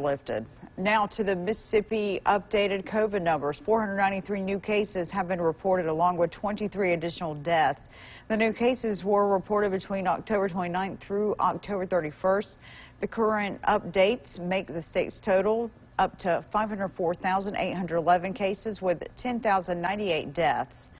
lifted. Now to the Mississippi updated COVID numbers. 493 new cases have been reported along with 23 additional deaths. The new cases were reported between October 29th through October 31st. The current updates make the state's total up to 504,811 cases with 10,098 deaths.